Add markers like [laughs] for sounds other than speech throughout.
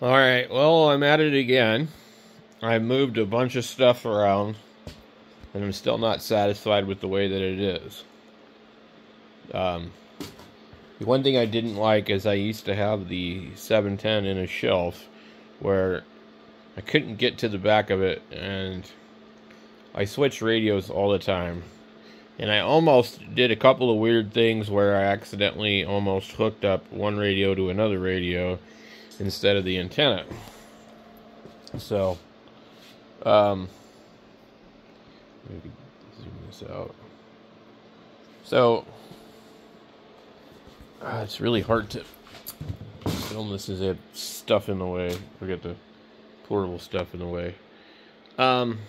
All right, well, I'm at it again. I moved a bunch of stuff around, and I'm still not satisfied with the way that it is. Um, the one thing I didn't like is I used to have the 710 in a shelf where I couldn't get to the back of it, and I switched radios all the time. And I almost did a couple of weird things where I accidentally almost hooked up one radio to another radio instead of the antenna. So, um, maybe zoom this out. So, uh, it's really hard to film this as it stuff in the way. Forget the portable stuff in the way. Um,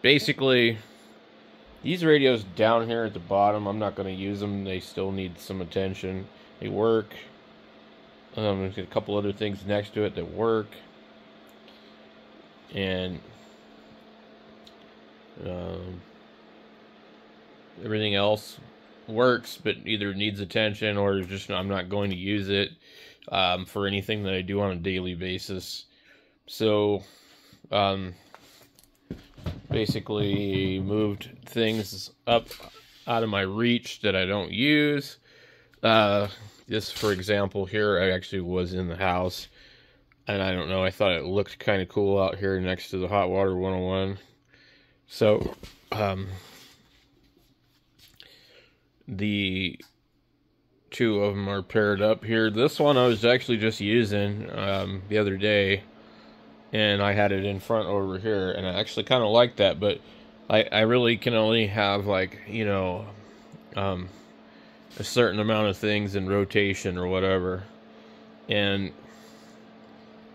basically, these radios down here at the bottom, I'm not going to use them. They still need some attention. They work. Um, there's a couple other things next to it that work. And um, everything else works, but either needs attention or just I'm not going to use it um, for anything that I do on a daily basis. So, um, basically moved things up out of my reach that I don't use. Uh, this, for example, here I actually was in the house, and I don't know. I thought it looked kind of cool out here next to the hot water 101. So, um, the two of them are paired up here. This one I was actually just using um, the other day, and I had it in front over here, and I actually kind of like that, but I, I really can only have like, you know, um, a certain amount of things in rotation or whatever. And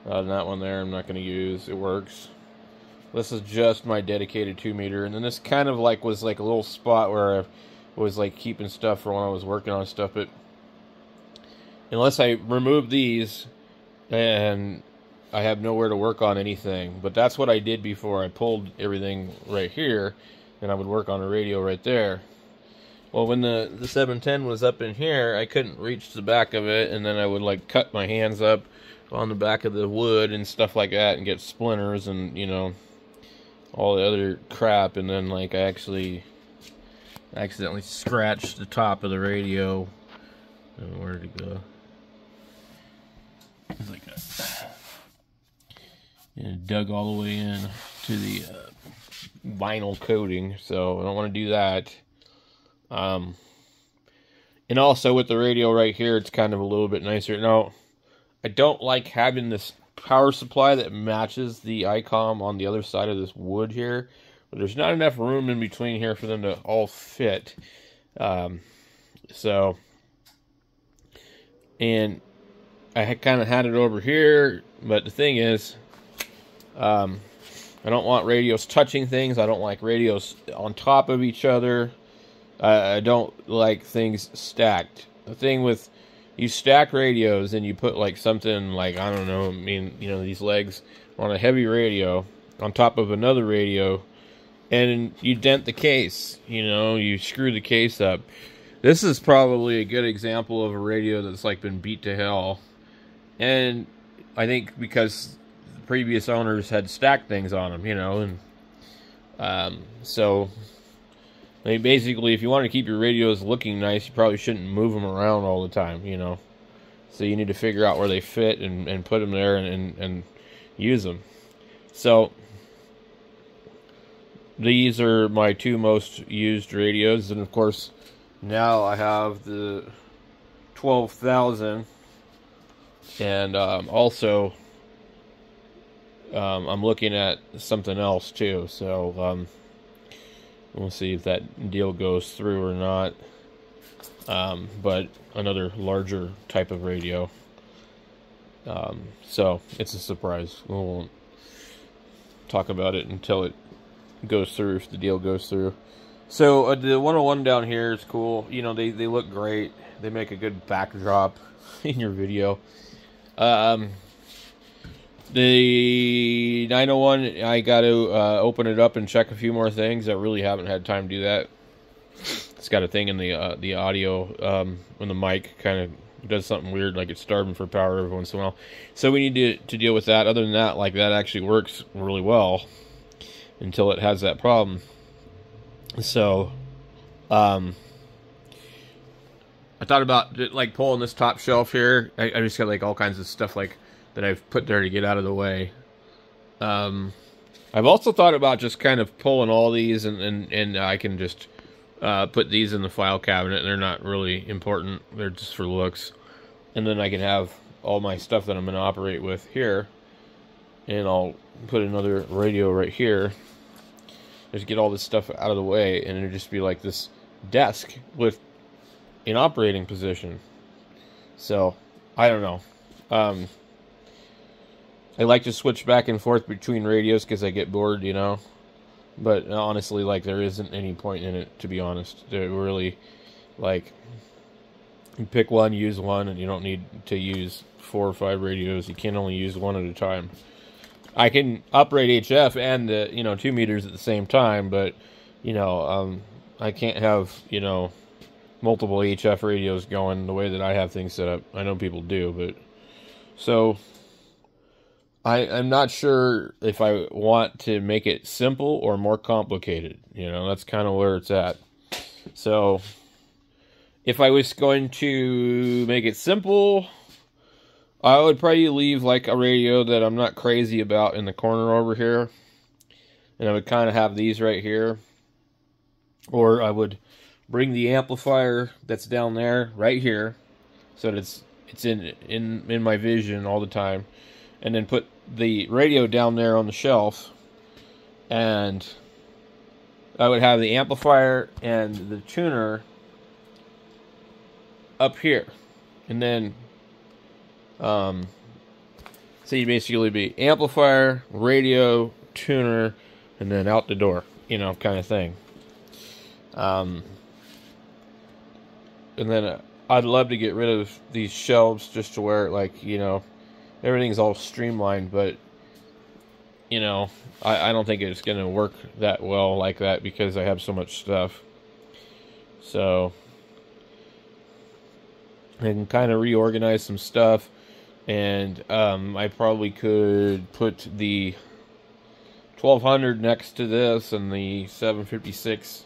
uh, that one there I'm not going to use. It works. This is just my dedicated 2 meter. And then this kind of like was like a little spot where I was like keeping stuff for when I was working on stuff. But unless I remove these and I have nowhere to work on anything. But that's what I did before I pulled everything right here. And I would work on a radio right there. Well, when the, the 710 was up in here, I couldn't reach the back of it, and then I would like cut my hands up on the back of the wood and stuff like that and get splinters and, you know, all the other crap, and then like I actually accidentally scratched the top of the radio. And where did it go? It's like a, and dug all the way in to the uh, vinyl coating, so I don't want to do that. Um, and also with the radio right here, it's kind of a little bit nicer. Now, I don't like having this power supply that matches the ICOM on the other side of this wood here. But there's not enough room in between here for them to all fit. Um, so, and I kind of had it over here, but the thing is, um, I don't want radios touching things. I don't like radios on top of each other. I don't like things stacked. The thing with you stack radios and you put like something like I don't know, I mean, you know, these legs on a heavy radio on top of another radio and you dent the case, you know, you screw the case up. This is probably a good example of a radio that's like been beat to hell. And I think because previous owners had stacked things on them, you know, and um, so I mean, basically, if you want to keep your radios looking nice, you probably shouldn't move them around all the time, you know. So you need to figure out where they fit and, and put them there and, and, and use them. So these are my two most used radios. And of course, now I have the 12,000 and um, also um, I'm looking at something else too. So um, We'll see if that deal goes through or not. Um, but another larger type of radio. Um, so it's a surprise. We won't talk about it until it goes through, if the deal goes through. So uh, the 101 down here is cool. You know, they, they look great. They make a good backdrop [laughs] in your video. Um, the 901, I got to uh, open it up and check a few more things. I really haven't had time to do that. It's got a thing in the uh, the audio um, when the mic kind of does something weird, like it's starving for power every once in a while. So we need to to deal with that. Other than that, like that actually works really well until it has that problem. So, um, I thought about like pulling this top shelf here. I, I just got like all kinds of stuff like that I've put there to get out of the way. Um, I've also thought about just kind of pulling all these and, and, and I can just uh, put these in the file cabinet. They're not really important. They're just for looks. And then I can have all my stuff that I'm going to operate with here. And I'll put another radio right here. Just get all this stuff out of the way. And it'll just be like this desk with an operating position. So, I don't know. Um, I like to switch back and forth between radios because I get bored, you know. But honestly, like there isn't any point in it, to be honest. To really, like, pick one, use one, and you don't need to use four or five radios. You can only use one at a time. I can operate HF and the you know two meters at the same time, but you know um, I can't have you know multiple HF radios going the way that I have things set up. I know people do, but so I, I'm not sure if I want to make it simple or more complicated. You know, that's kind of where it's at. So, if I was going to make it simple, I would probably leave like a radio that I'm not crazy about in the corner over here. And I would kind of have these right here. Or I would bring the amplifier that's down there right here so that it's it's in in in my vision all the time and then put the radio down there on the shelf and I would have the amplifier and the tuner up here. And then um so you basically be amplifier radio tuner and then out the door you know kind of thing. Um and then uh, I'd love to get rid of these shelves just to where like you know everything's all streamlined, but you know, I, I don't think it's going to work that well like that because I have so much stuff. So I can kind of reorganize some stuff, and um, I probably could put the 1200 next to this and the 756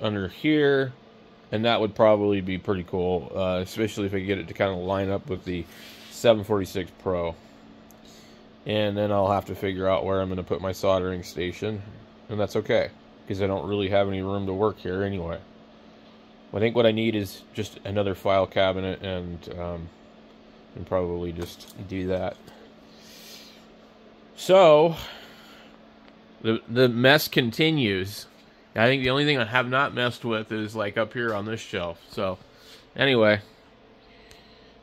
under here and that would probably be pretty cool uh, especially if I get it to kind of line up with the 746 Pro. And then I'll have to figure out where I'm going to put my soldering station. And that's okay, because I don't really have any room to work here anyway. I think what I need is just another file cabinet and, um, and probably just do that. So, the, the mess continues. I think the only thing I have not messed with is like up here on this shelf. So, anyway.